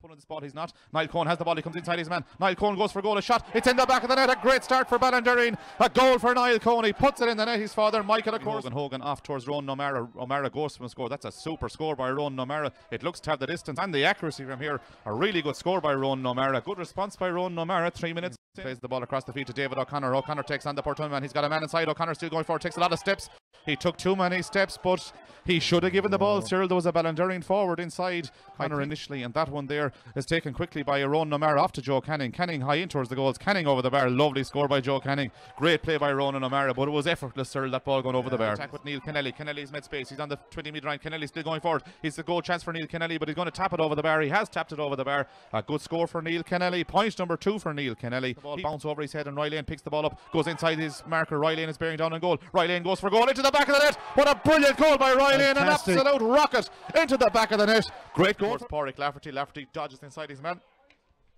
pulling the spot. He's not. Niall Coen has the ball. He comes inside his man. Niall Coen goes for a goal. A shot. It's in the back of the net. A great start for Ballinderreen. A goal for Niall Coen. He puts it in the net. His father, Michael, of course. And Hogan off towards Ronan O'Mara. O'Mara goes from a score. That's a super score by Ronan O'Mara. It looks to have the distance and the accuracy from here. A really good score by Ronan O'Mara. Good response by Ronan O'Mara. Three minutes. Plays the ball across the field to David O'Connor. O'Connor takes on the Portman man. He's got a man inside. O'Connor still going forward. Takes a lot of steps. He took too many steps, but he should have given the ball. Cyril, there was a Ballinderreen forward inside Connor initially, and that one there is taken quickly by Ronan O'Mara off to Joe Canning. Canning high in towards the goals. Canning over the bar. Lovely score by Joe Canning. Great play by Ronan O'Mara, but it was effortless, Cyril, that ball going over the bar. Attack with Neil Kennelly. Kennelly's mid space. He's on the 20 metre line. Kennelly still going forward. He's the goal chance for Neil Kennelly, but he's going to tap it over the bar. He has tapped it over the bar. A good score for Neil Kennelly. Point number two for Neil Kennelly. The ball bounce over his head, and Rylane picks the ball up, goes inside his marker. Rylane is bearing down on goal. Rylane goes for goal into the back of the net. What a brilliant goal by Rylane! An absolute rocket into the back of the net. Great goal for Porrick Lafferty. Lafferty dodges inside his man.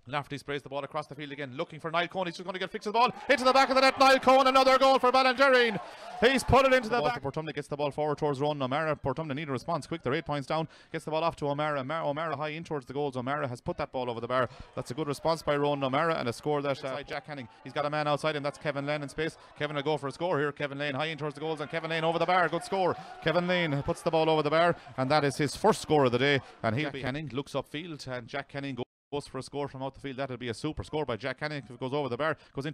Lafferty sprays the ball across the field again, looking for Niall Coen. He's just going to get fixed the ball into the back of the net. Niall Coen, another goal for Ballinderreen. He's put it into the, back. Portumna gets the ball forward towards Ronan O'Mara. Portumna need a response quick. They're eight points down. Gets the ball off to O'Mara. O'Mara, O'Mara high in towards the goals. O'Mara has put that ball over the bar. That's a good response by Ronan O'Mara and a score that uh, Jack Canning. He's got a man outside him. That's Kevin Lane in space. Kevin will go for a score here. Kevin Lane high in towards the goals and Kevin Lane over the bar. Good score. Kevin Lane puts the ball over the bar and that is his first score of the day. And he'll be Canning looks upfield and Jack Canning goes for a score from out the field. That'll be a super score by Jack Canning if it goes over the bar. Goes in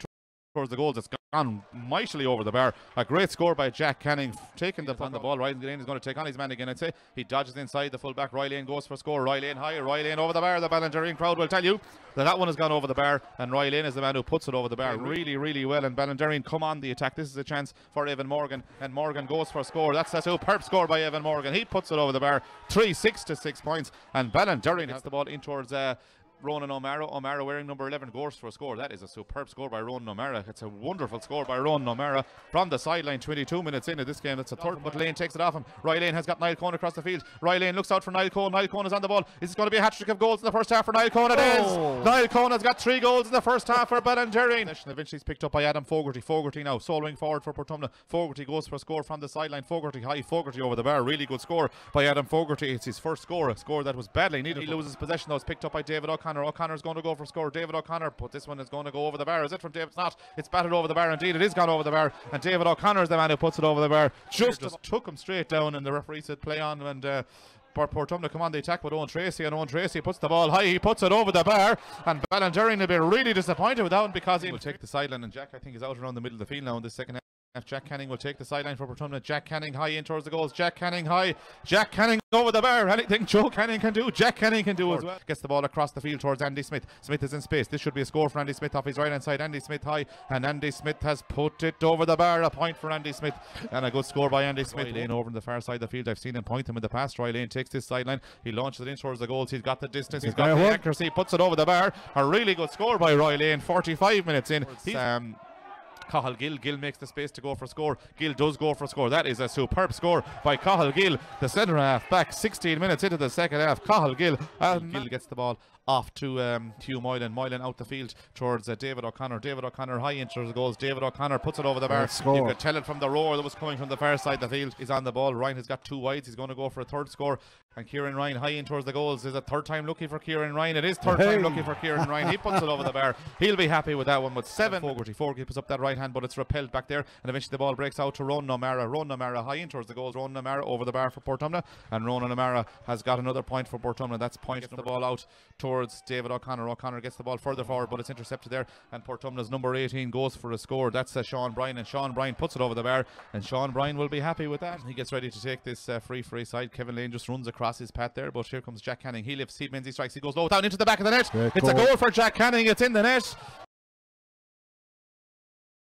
towards the goals. It's gone mightily over the bar. A great score by Jack Canning, taking the on the ball. Ryan Lane is going to take on his man again. I'd say he dodges inside the full back. Rylane goes for score. Rylane high. Rylane over the bar. The Ballinderreen crowd will tell you that that one has gone over the bar, and Rylane is the man who puts it over the bar really, really well. And Ballinderreen come on the attack. This is a chance for Evan Morgan, and Morgan goes for score. That's a superb score by Evan Morgan. He puts it over the bar. Three, six to six points, and Ballinderreen has the ball in towards. Uh, Ronan O'Mara. O'Mara wearing number 11 goes for a score. That is a superb score by Ronan O'Mara. It's a wonderful score by Ronan O'Mara from the sideline. 22 minutes into this game. That's a third, but Lane takes it off him. Rylane has got Niall Coen across the field. Rylane looks out for Niall Coen. Niall Coen is on the ball. Is it going to be a hat trick of goals in the first half for Niall Coen? It is. Oh. Niall Coen has got three goals in the first half for Ballinderreen. Eventually it's picked up by Adam Fogarty. Fogarty now soloing forward for Portumna. Fogarty goes for a score from the sideline. Fogarty high. Fogarty over the bar. Really good score by Adam Fogarty. It's his first score. A score that was badly needed. He loses possession though. It's picked up by David O'Connor. O'Connor's going to go for score. David O'Connor, but this one is going to go over the bar. Is it from David? It's not. It's batted over the bar. Indeed, it is gone over the bar. And David O'Connor is the man who puts it over the bar. Just, just took him straight down, and the referee said play on. And uh, Port Portumna come on the attack with Owen Tracy, and Owen Tracy puts the ball high. He puts it over the bar, and Ballinderreen will be really disappointed with that one because he will take the sideline. And Jack, I think, is out around the middle of the field now in the second half. Jack Canning will take the sideline for Portumna. Jack Canning high in towards the goals. Jack Canning high. Jack Canning over the bar. Anything Joe Canning can do, Jack Canning can do as well. Gets the ball across the field towards Andy Smith. Smith is in space. This should be a score for Andy Smith off his right hand side. Andy Smith high, and Andy Smith has put it over the bar. A point for Andy Smith, and a good score by Andy Smith. Lane over on the far side of the field. I've seen him point him in the past. Roy Lane takes this sideline. He launches it in towards the goals. He's got the distance. He's got the accuracy. Puts it over the bar. A really good score by Roy Lane. 45 minutes in. He's, um, Cathal Gill. Gill makes the space to go for score. Gill does go for score. That is a superb score by Cathal Gill, the centre half back 16 minutes into the second half. Cathal Gill. Gill gets the ball off to um, Hugh Moylan. Moylan out the field towards uh, David O'Connor. David O'Connor high in towards the goals. David O'Connor puts it over the bar. Score. You could tell it from the roar that was coming from the far side of the field. He's on the ball. Ryan has got two wides. He's going to go for a third score. And Kieran Ryan high in towards the goals. Is a third time lucky for Kieran Ryan. It is third Hey. time lucky for Kieran Ryan. He puts it over the bar. He'll be happy with that one. With seven, Fogarty. Fogarty puts up that right hand, but it's repelled back there. And eventually the ball breaks out to Ron O'Mara. Ron O'Mara high in towards the goals. Ron O'Mara over the bar for Portumna. And Ron O'Mara has got another point for Portumna. That's point the ball out towards David O'Connor. O'Connor gets the ball further forward, but it's intercepted there. And Portumna's number 18 goes for a score. That's uh, Sean Bryan. And Sean Bryan puts it over the bar. And Sean Bryan will be happy with that. He gets ready to take this uh, free his side. Kevin Lane just runs across his path there. But here comes Jack Canning. He lifts, he bends, he strikes. He goes low down into the back of the net. Great it's a goal. goal for Jack Canning. It's in the net.